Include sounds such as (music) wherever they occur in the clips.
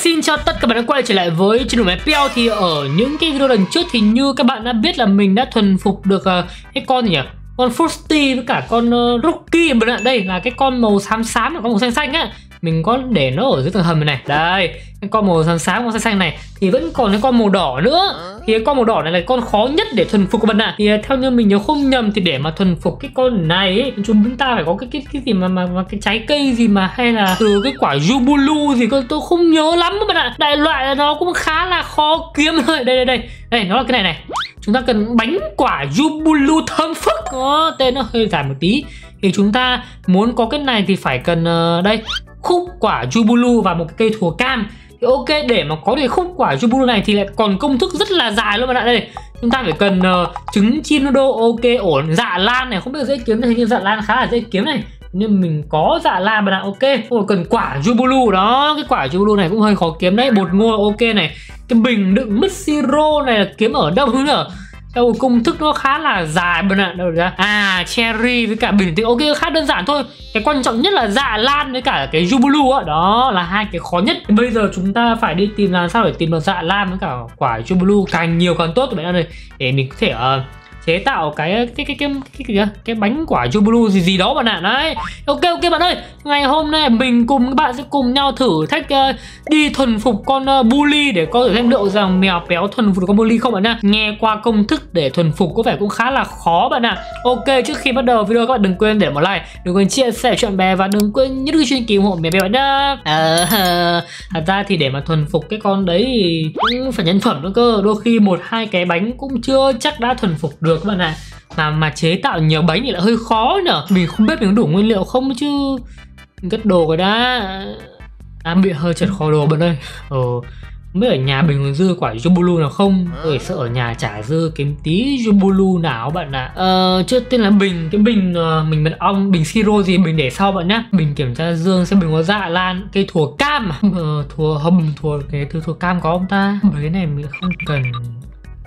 xin chào tất cả các bạn đã quay trở lại với channel máy Peo. Thì ở những cái video lần trước thì như các bạn đã biết là mình đã thuần phục được uh, cái con gì nhỉ? Con Frosty với cả con ờ, uh, Rookie bạn ạ Đây là cái con màu xám xám và con màu xanh xanh á. Mình có để nó ở dưới tầng hầm này này. Đây cái con màu xám sáng con xanh xanh này. Thì vẫn còn cái con màu đỏ nữa. Thì cái con màu đỏ này là con khó nhất để thuần phục các bạn ạ. Thì à, theo như mình nhớ không nhầm thì để mà thuần phục cái con này ấy, chúng ta phải có cái cái cái gì mà mà, mà cái trái cây gì mà hay là từ cái quả Jubulu gì con tôi không nhớ lắm các bạn ạ. Đại loại là nó cũng khá là khó kiếm thôi. Đây đây đây. Đây nó là cái này này. Chúng ta cần bánh quả Jubulu thơm phức. Đó tên nó hơi dài một tí. Thì chúng ta muốn có cái này thì phải cần uh, đây khúc quả Jubulu và một cái cây thùa cam. Thì ok để mà có được khúc quả Jubulu này thì lại còn công thức rất là dài luôn bạn ạ. Đây chúng ta phải cần uh, trứng chinodo ok ổn. Dạ lan này không biết dễ kiếm này nhưng dạ lan khá là dễ kiếm này. Nhưng mình có dạ lan bạn ạ ok. Rồi cần quả Jubulu đó cái quả Jubulu này cũng hơi khó kiếm đấy. Bột ngô ok này. Cái bình đựng mứt siro này là kiếm ở đâu nữa? Đâu công thức nó khá là dài bạn ạ. Đâu ra à cherry với cả bình tĩnh. Ok khá đơn giản thôi. Cái quan trọng nhất là dạ lan với cả cái jubulu á. Đó là hai cái khó nhất. Bây giờ chúng ta phải đi tìm làm sao để tìm được dạ lan với cả quả jubulu càng nhiều càng tốt. Bạn ơi để mình có thể uh, chế tạo cái cái cái cái cái cái, cái, cái bánh quả Jubulu gì gì đó bạn ạ. Đấy. Ok ok bạn ơi. Ngày hôm nay mình cùng các bạn sẽ cùng nhau thử thách uh, đi thuần phục con uh, bully để có thể xem liệu rằng mèo béo thuần phục được con bully không bạn ạ nghe qua công thức để thuần phục có vẻ cũng khá là khó bạn ạ. Ok trước khi bắt đầu video các bạn đừng quên để một like đừng quên chia sẻ cho bạn bè và đừng quên nhấn cái chuyên kỳ ủng hộ mèo béo bạn nhá. À, (laughs) thật ra thì để mà thuần phục cái con đấy thì cũng phải nhân phẩm nữa cơ. Đôi khi một hai cái bánh cũng chưa chắc đã thuần phục được các bạn ạ mà mà chế tạo nhiều bánh thì lại hơi khó nhở. Mình không biết mình có đủ nguyên liệu không chứ. Cất đồ rồi đã. À, bị hơi chật kho đồ bạn ơi. Ờ không biết ở nhà mình còn dư quả Jubulu nào không? Tôi sợ ở nhà chả dư kiếm tí Jubulu nào bạn ạ. Ờ trước tiên là bình Cái bình uh, mình mật ong Bình siro gì mình để sau bạn nhá. Bình kiểm tra dương xem bình có dạ lan Cây thùa cam à? Ờ, Thùa hầm thùa cái thứ thùa cam có không ta? Mấy cái này mình không cần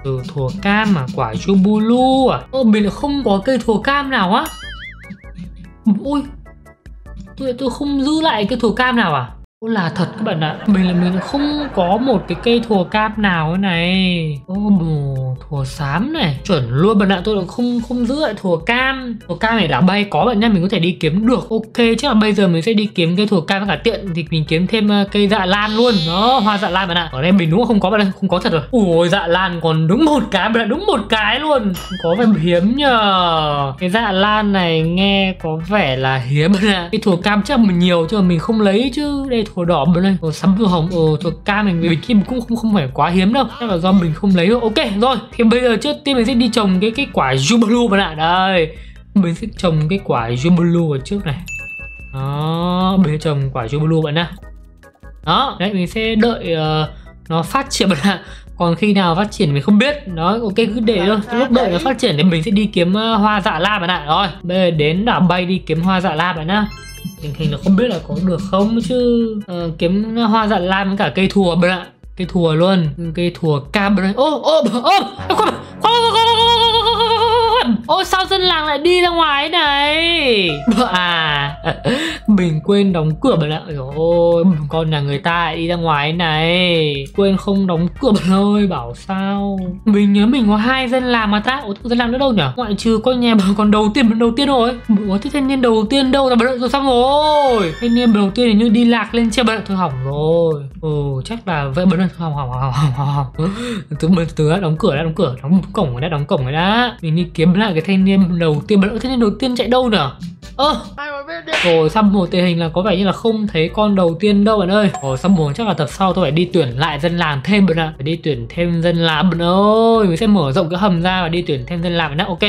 từ thùa cam mà, quả Jubulu à? Ơ, mình lại không có cây thùa cam nào á. Ui, Tôi tôi không giữ lại cái thùa cam nào à? Là thật các bạn ạ. Mình là mình không có một cái cây thùa cam nào thế này. Ô bù thùa xám này. Chuẩn luôn bạn ạ, tôi là không không giữ lại thùa cam. Thùa cam này đã bay có bạn nha Mình có thể đi kiếm được. Ok, chắc là bây giờ mình sẽ đi kiếm cây thùa cam cả tiện Thì mình kiếm thêm ờ, cây dạ lan luôn. Đó, hoa dạ lan bạn ạ. Ở đây mình đúng không có bạn ơi, Không có thật rồi. Ui dạ lan còn đúng một cái, bạn ạ, Đúng một cái luôn. Có vẻ hiếm nhờ. Cái dạ lan này nghe có vẻ là hiếm bạn ạ. Cái thùa cam chắc là mình nhiều, chứ mà mình không lấy chứ. Đây thua đỏ bên đây sắm thua hồng. Ờ thua cam mình mình kim cũng không không phải quá hiếm đâu. Chắc là do mình không lấy thôi. Ok rồi. Thì bây giờ trước tiên mình sẽ đi trồng cái cái quả jubilu bạn ạ. Đây. Mình sẽ trồng cái quả jubilu ở trước này. Đó mình sẽ trồng quả jubilu bạn ạ. Đó đấy mình sẽ đợi uh, nó phát triển bạn ạ. Còn khi nào phát triển mình không biết. Đó ok cứ để thôi. Lúc đợi nó phát triển thì mình sẽ đi kiếm uh, hoa dạ la bạn ạ. Rồi bây giờ đến đảo bay đi kiếm hoa dạ la bạn ạ tình hình là không biết là có được không chứ uh, kiếm hoa dạ lan với cả cây thùa bạn ạ. Cây thùa luôn cây thùa cam bên đây ô ô ô khoan Ôi sao dân làng lại đi ra ngoài này? À. Mình quên đóng cửa bạn ạ Ôi con nhà người ta lại đi ra ngoài này. Quên không đóng cửa bạn ơi Bảo sao? Mình nhớ mình có hai dân làm mà ta. Ủa dân làm nữa đâu nhỉ? Ngoại trừ con nhà còn đầu tiên bạn đầu tiên rồi Ủa thế thanh niên đầu tiên đâu là bạn ơi rồi xong rồi. Thanh niên đầu tiên thì như đi lạc lên chưa bạn ơi Thôi hỏng rồi. Ừ chắc là vậy bạn ơi Hỏng hỏng hỏng hỏng hỏng Từ từ, đóng cửa đã đóng cửa. Đóng cổng đã đóng cổng rồi đã. Mình đi kiếm lại cái thanh niên đầu tiên ơi thanh niên đầu tiên chạy đâu nữa ơ! Rồi sắp một tình hình là có vẻ như là không thấy con đầu tiên đâu bạn ơi. Rồi sắp một chắc là tập sau tôi phải đi tuyển lại dân làng thêm bạn ạ. Phải đi tuyển thêm dân làng. Bạn ơi mình sẽ mở rộng cái hầm ra và đi tuyển thêm dân làng bạn ạ. Ok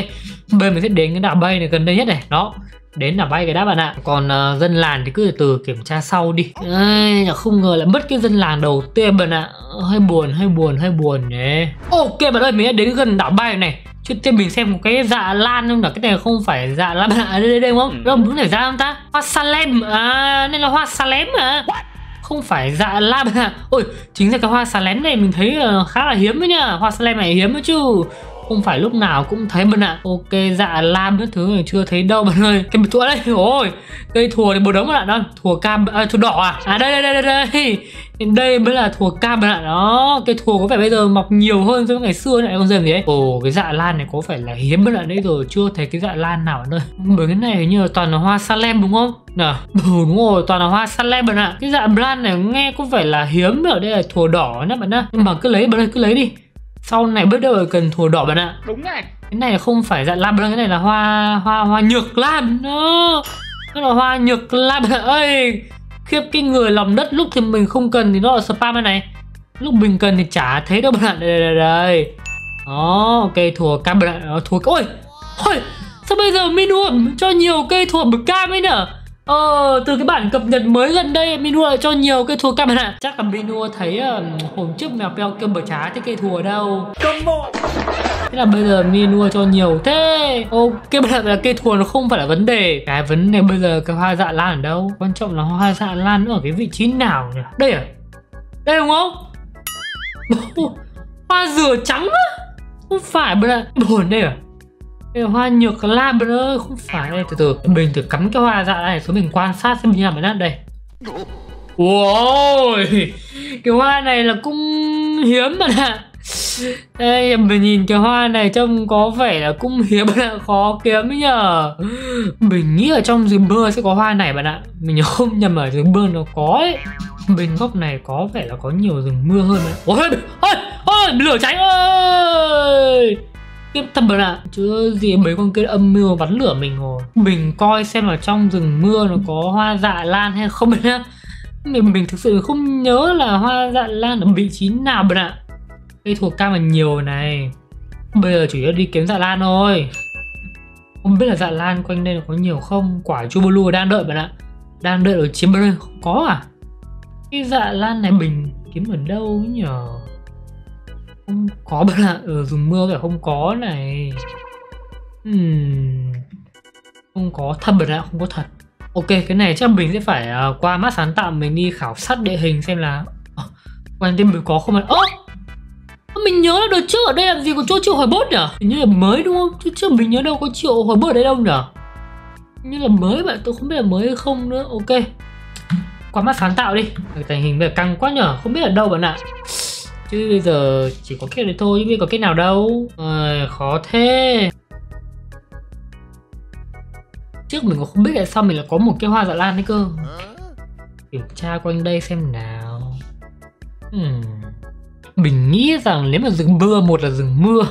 bây mình sẽ đến cái đảo bay này gần đây nhất này. Đó đến là bay cái đã bạn ạ. Còn uh, dân làng thì cứ từ từ kiểm tra sau đi. Ê, không ngờ lại mất cái dân làng đầu tiên bạn ạ. Hơi buồn hơi buồn hơi buồn nhé ok bạn ơi mình đã đến gần đảo bay này trước tiên mình xem một cái dạ lan không là cái này không phải dạ lan à đây đây, đây đúng không? Đâu đúng phải ra không ta. Hoa salem à nên là hoa salem à không phải dạ lam à. Ôi chính ra cái hoa xà lén này mình thấy uh, khá là hiếm đấy nhá. Hoa xà lem này hiếm đấy chứ không phải lúc nào cũng thấy bạn ạ. Ok dạ lam các thứ này chưa thấy đâu bạn ơi. Cái thua đây ôi cây thùa thì một đống bạn ạ đó thùa cam à, thùa đỏ à? À đây đây đây đây đây. Đây mới là thùa cam bạn ạ. Đó cây thùa có vẻ bây giờ mọc nhiều hơn so với ngày xưa này con dần gì ấy. Ồ cái dạ lan này có phải là hiếm bạn ạ. Đấy rồi chưa thấy cái dạ lan nào bạn ơi bởi cái này hình như là toàn là hoa salem đúng không? Nào ừ đúng rồi toàn là hoa salem bạn ạ. Cái dạ lan này nghe có vẻ là hiếm ở đây là thùa đỏ nhá bạn ạ nhưng mà cứ lấy bạn ơi cứ lấy đi sau này biết đâu cần thùa đỏ bạn ạ. Đúng này. Cái này không phải dạ lam đâu cái này là hoa hoa hoa nhược lam nó nó là hoa nhược lam ơi khiếp cái người lòng đất lúc thì mình không cần thì nó là spam này. Lúc mình cần thì chả thấy đâu bạn ạ. Đây đây đây đó ok thùa cam bạn ạ. Thùa ôi ôi sao bây giờ menu cho nhiều cây thùa bực cam ấy nhở Ờ, từ cái bản cập nhật mới gần đây Minua lại cho nhiều cây thùa cam bạn ạ Chắc là Minua thấy uh, hôm trước mèo beo kêu bờ trá thấy cây thùa đâu. Come on Thế là bây giờ Minua cho nhiều. Thế Ok bạn ạ là cây thùa nó không phải là vấn đề. Cái vấn đề bây giờ cái hoa dạ lan ở đâu? Quan trọng là hoa dạ lan ở cái vị trí nào nhỉ? Đây à? Đây đúng không? (laughs) Hoa dừa trắng á? Không phải bạn ạ Buồn đây à cái hoa nhược lam ơi không phải. Đây từ từ, mình thử cắm cái hoa dạ này xuống mình quan sát xem như nào bạn đây. Ôi, cái hoa này là cũng hiếm mà ạ. Đây mình nhìn cái hoa này trông có vẻ là cũng hiếm bạn ạ, khó kiếm ấy nhờ. Mình nghĩ ở trong rừng mưa sẽ có hoa này bạn ạ. Mình không nhầm ở rừng mưa nó có ấy. Bên góc này có vẻ là có nhiều rừng mưa hơn đấy ôi ôi ôi, lửa cháy ơi! Tiếp thật là ạ chứ gì, mấy con kia âm mưu bắn lửa mình rồi. Mình coi xem ở trong rừng mưa nó có hoa dạ lan hay không nhá. Mình mình thực sự không nhớ là hoa dạ lan ở vị trí nào bạn ạ. Cây thuộc cam là nhiều này. Bây giờ chủ yếu đi kiếm dạ lan thôi. Không biết là dạ lan quanh đây có nhiều không? Quả jubilu đang đợi bạn ạ. Đang đợi ở chiếm bên không có à? Cái dạ lan này mình kiếm ở đâu nhỉ? Không có bạn ạ ở dùng mưa phải không có này. Uhm. không có thật bạn ạ không có thật. Ok cái này chắc mình sẽ phải uh, qua mắt sáng tạo mình đi khảo sát địa hình xem là uh, quan đây mình có không ơ oh! mình nhớ là đợt trước ở đây làm gì có chỗ triệu hỏi bốt nhở? Hình như là mới đúng không? Chứ trước mình nhớ đâu có triệu hỏi bốt ở đây đâu nhở? Như là mới bạn tôi không biết là mới hay không nữa. Ok qua mắt sáng tạo đi. Tình hình bây giờ căng quá nhở? Không biết ở đâu bạn ạ chứ bây giờ chỉ có kết này thôi chứ biết có cái nào đâu. À, khó thế. Trước mình cũng không biết tại sao mình lại có một cái hoa dạ lan đấy cơ. Kiểm tra quanh đây xem nào. Hmm. mình nghĩ rằng nếu mà rừng mưa một là rừng mưa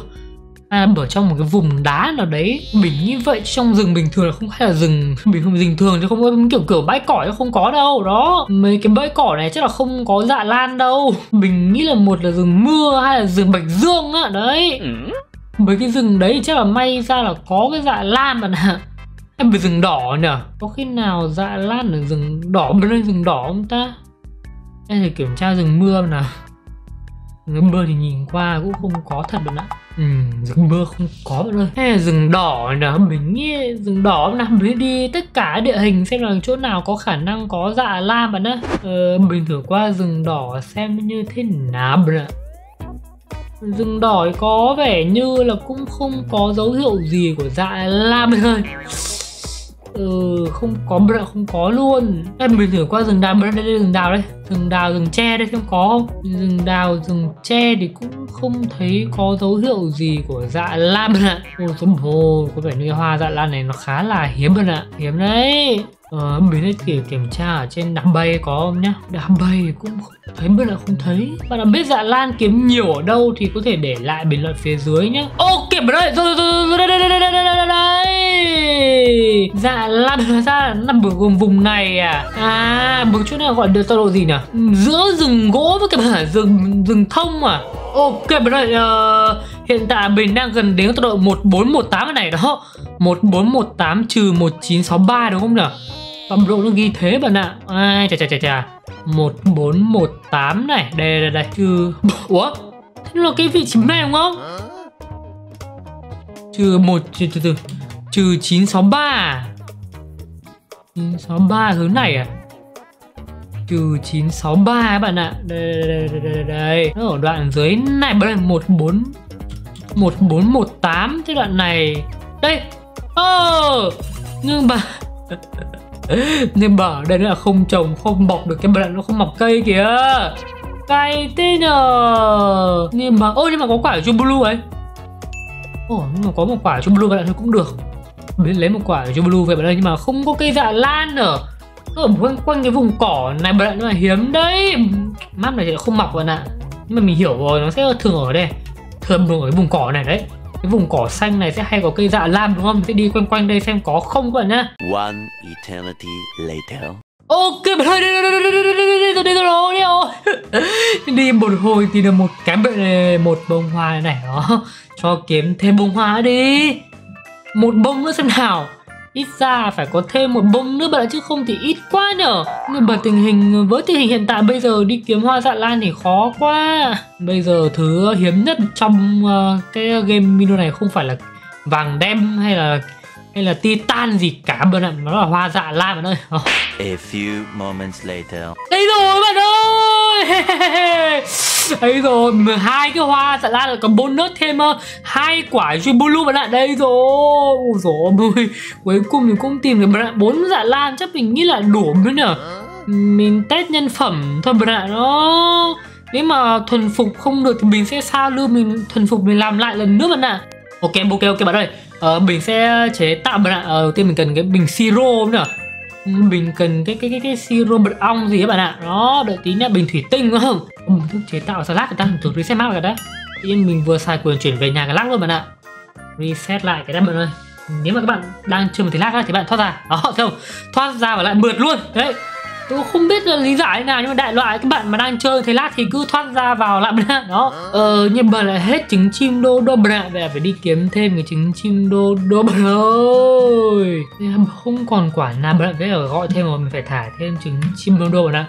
à, ở trong một cái vùng đá nào đấy mình như vậy trong rừng bình thường là không phải là rừng bình thường bình thường chứ không có kiểu kiểu bãi cỏ không có đâu đó. Mấy cái bãi cỏ này chắc là không có dạ lan đâu. Mình nghĩ là một là rừng mưa hay là rừng bạch dương á đấy. Ừ. mấy cái rừng đấy chắc là may ra là có cái dạ lan mà nè em bị rừng đỏ nhỉ? Có khi nào dạ lan ở rừng đỏ bên đây rừng đỏ không ta? Em thì kiểm tra rừng mưa nào. Rừng mưa thì nhìn qua cũng không có thật bạn ạ Ừ, rừng mưa không có bạn ơi Hay là rừng đỏ là Mình nghĩ rừng đỏ là mới đi. Tất cả địa hình xem là chỗ nào có khả năng có dạ lam bạn á ờ, Mình thử qua rừng đỏ xem như thế nào bạn ạ Rừng đỏ có vẻ như là cũng không có dấu hiệu gì của dạ lam thôi ừ không có bận không có luôn. Em mình thử qua rừng đào đây, đây, rừng đào đây. Rừng đào rừng tre đây xem có không? Rừng đào rừng tre thì cũng không thấy có dấu hiệu gì của dạ lan bạn ạ. Ôi giống hồ có vẻ như hoa dạ lan này nó khá là hiếm bạn ạ. Hiếm đấy. Ờ, mình ấy kiểm, kiểm tra ở trên đám bay có không nhá? Đám bay cũng thấy bây giờ không thấy. Bạn nào biết dạ lan kiếm nhiều ở đâu thì có thể để lại bình luận phía dưới nhá. Ok bạn ơi, rồi rồi rồi đây đây đây đây đây Dạ lan ra nằm ở vùng vùng này à. À, một chỗ này gọi được tọa độ gì nhỉ? Giữa rừng gỗ với cả rừng rừng thông à. Ok bạn ơi, uh, hiện tại mình đang gần đến tọa độ 1418 này đó. 1418 trừ 1963 đúng không nhỉ? Tầm độ nó ghi thế bạn ạ. Ai chà chà chà chà. 1418 này. Đây đây đây Trừ Ủa? Thế là cái vị trí này đúng không? Trừ 1 Trừ từ từ Trừ 963 à? 963 hướng này à? Trừ 963 các bạn ạ. Đây đây đây đây đây, đây. Nó ở đoạn dưới này bạn ơi 14 1418 cái đoạn này. Đây. Ờ nhưng mà (laughs) nhưng mà ở đây là không trồng, không bọc được cái bạn nó không mọc cây kìa. Cay thế nhờ. Nhưng mà, ôi, nhưng mà có quả ở blue ấy. Ồ nhưng mà có một quả ở blue bạn thì cũng được. Biết lấy một quả ở blue về bạn ơi nhưng mà không có cây dạ lan ở. Nó ở quanh quanh cái vùng cỏ này bạn nó là hiếm đấy. Map này thì không mọc bạn ạ. Nhưng mà mình hiểu rồi, nó sẽ thường ở đây. Thường ở cái vùng cỏ này đấy cái vùng cỏ xanh này sẽ hay có cây dạ lam đúng không mình sẽ đi quanh quanh đây xem có không các bạn nhá One eternity later. ok bạn ơi đây đây đây đây đây đây đây đây đây rồi đây đi một hồi thì được một cái bệ này một bông hoa này, này đó cho kiếm thêm bông hoa đi một bông nữa xem nào ít ra phải có thêm một bông nữa bạn chứ không thì ít quá nhở? Nhưng mà tình hình với tình hình hiện tại bây giờ đi kiếm hoa dạ lan thì khó quá. Bây giờ thứ hiếm nhất trong uh, cái game mino này không phải là vàng đem hay là hay là titan gì cả bạn ạ. Nó là hoa dạ lan bạn ơi. A few moments later. đây rồi bạn ơi ấy (laughs) rồi hai cái hoa thật lan là còn bonus thêm hai quả Jubilu bạn ạ. Đây rồi ôi dồi ôi cuối cùng mình cũng tìm được bạn ạ. Bốn dạ lan chắc mình nghĩ là đủ nữa nhở? Mình test nhân phẩm thôi bạn ạ nó nếu mà thuần phục không được thì mình sẽ sao lưu mình thuần phục mình làm lại lần nữa bạn ạ. Ok ok ok bạn ơi. Ờ, mình sẽ chế tạo bạn ạ. Ờ, đầu tiên mình cần cái bình siro nữa mình cần cái cái cái cái siro mật ong gì các bạn ạ. Đó đợi tí nhá bình thủy tinh đúng không ừ, thức chế tạo salad người ta thử reset map rồi đấy. Tự mình vừa xài quyền chuyển về nhà cái lắc luôn bạn ạ. Reset lại cái đấy bạn ơi. Nếu mà các bạn đang chơi một thì lag thì bạn thoát ra. Đó thấy không? Thoát ra và lại mượt luôn. Đấy tôi không biết là lý giải thế nào nhưng mà đại loại các bạn mà đang chơi thế lát thì cứ thoát ra vào lại bữa đó. Ờ nhưng mà lại hết trứng chim đô đô bạ về phải đi kiếm thêm cái trứng chim đô đô bạ ơi không còn quả nào bạ với ở gọi thêm mà mình phải thả thêm trứng chim đô đô bạ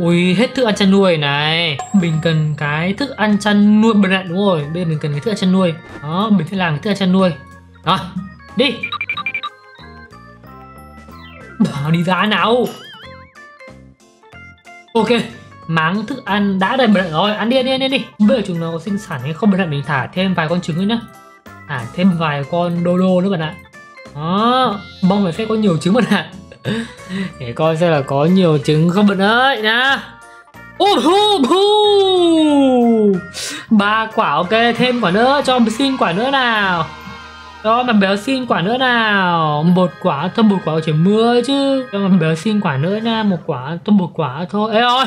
Ui, hết thức ăn chăn nuôi này. Mình cần cái thức ăn chăn nuôi bật đúng rồi. Bây giờ mình cần cái thức ăn chăn nuôi. Đó, mình sẽ làm cái thức ăn chăn nuôi. Đó, đi. Bảo đi ra nào ok máng thức ăn đã đầy bận rồi. Ăn đi ăn đi ăn đi, bây giờ chúng nó có sinh sản hay không bạn ạ mình thả thêm vài con trứng nữa nhá. Thả thêm vài con đô đô nữa bạn ạ. Đó mong là sẽ có nhiều trứng bạn ạ. (laughs) Để coi xem là có nhiều trứng không bạn ơi. Nhá. Ôi hu hu ba quả ok thêm quả nữa cho xin quả nữa nào đó, mà béo xin quả nữa nào. Một quả thôi một quả chỉ mưa chứ. Cho mà béo xin quả nữa nha, một quả thôi một quả thôi. Ê ơi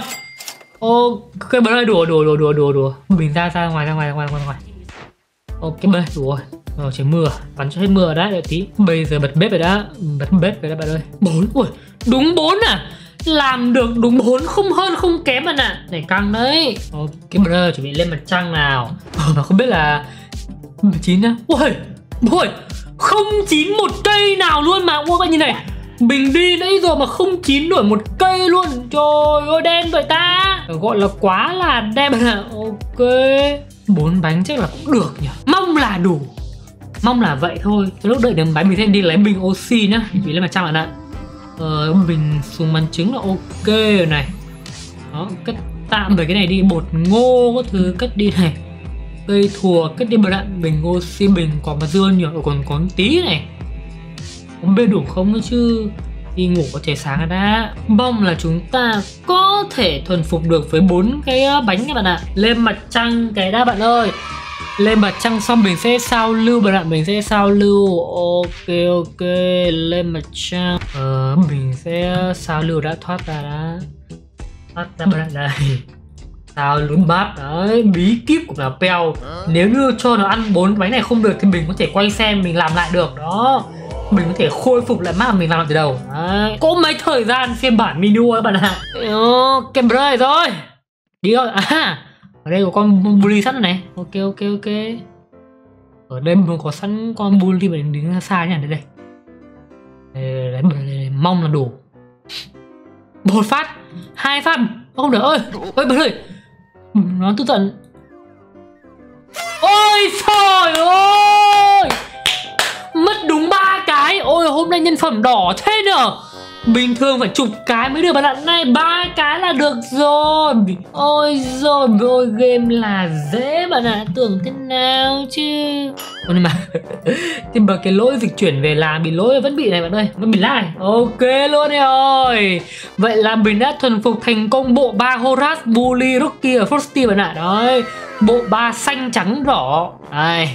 ô, cái bớt ơi đùa đùa đùa đùa đùa đùa. Mình ra ra ngoài ra ngoài ra ngoài ra ngoài ok bớt đùa. Rồi, chỉ mưa bắn cho hết mưa đã đợi tí. Bây giờ bật bếp rồi đã. Bật bếp rồi đã bạn ơi. Bốn. Ui, đúng bốn à? Làm được đúng bốn, không hơn, không kém bạn ạ. À. này, căng đấy. Ok brother chuẩn bị lên mặt trăng nào. Ờ, mà không biết là 19 nhá ui Ôi, không chín một cây nào luôn mà. Ôi bạn nhìn này. Mình đi nãy giờ mà không chín nổi một cây luôn. Trời ơi đen vậy ta. Gọi là quá là đen. À (laughs) Ok. Bốn bánh chắc là cũng được nhỉ? Mong là đủ. Mong là vậy thôi. Lúc đợi đến bánh mình sẽ đi lấy bình oxy nhá. Vì lên mặt trăng bạn ạ. Ờ, bình xuống bánh trứng là ok rồi này. Đó, cất tạm về cái này đi. Bột ngô có thứ cất đi này cây thùa cái đi bạn bình oxy bình còn mà dưa nhiều còn có tí này. Không biết đủ không nữa chứ? Đi ngủ có thể sáng đã mong là chúng ta có thể thuần phục được với bốn cái ờ, bánh các bạn ạ. Lên mặt trăng cái đã bạn ơi. Lên mặt trăng xong mình sẽ sao lưu bạn ạ. Mình sẽ sao lưu. Ok ok. Lên mặt trăng. Ờ mình sẽ ờ, sao lưu đã thoát ra đã. Thoát ra bạn ạ, đây. Tao lún bát, đấy, bí kíp của mèo peo Nếu như cho nó ăn bốn bánh này không được Thì mình có thể quay xem, mình làm lại được, đó. Mình có thể khôi phục lại map mình làm lại từ đầu. Đấy. Có mấy thời gian phiên bản menu các bạn ạ. Ok rơi rồi. Đi rồi. À Ở đây có con bully sẵn này. Ok ok ok. Ở đây mình có sẵn con bully mà đứng xa nhỉ? Đây đây. Đấy. Mong là đủ. Một phát. Hai phát. Không được ơi. Ơi bạn ơi Ừ, nó tức giận. Ôi trời ơi! Mất đúng ba cái. Ôi, hôm nay nhân phẩm đỏ thế nhở? Bình thường phải chục cái mới được bạn ạ. Này ba cái là được rồi. Ôi rồi ôi game là dễ bạn ạ. Tưởng thế nào chứ? Ôi, nhưng mà (laughs) thì mà cái lỗi dịch chuyển về làm bị lỗi vẫn bị này bạn ơi vẫn bị lag ok luôn rồi vậy là mình đã thuần phục thành công bộ ba Horace Bully Rocky ở Frosty bạn ạ. Đấy bộ ba xanh trắng đỏ. Đây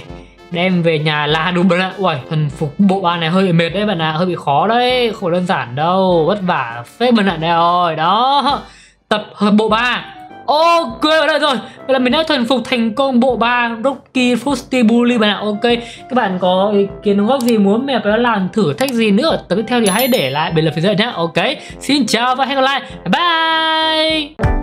đem về nhà là đúng bạn ạ. Ui thuần phục bộ ba này hơi bị mệt đấy bạn ạ. Hơi bị khó đấy. Không đơn giản đâu. Vất vả phết bạn ạ. Đây rồi, đó. Tập hợp bộ ba. Ok bạn ơi, rồi. Vậy là mình đã thuần phục thành công bộ ba Rocky Frosty Bully bạn ạ. Ok. Các bạn có ý kiến đóng góp gì muốn mẹ phải làm thử thách gì nữa, Tập tiếp theo thì hãy để lại bình luận phía dưới nhé Ok. Xin chào và hẹn gặp lại. Bye.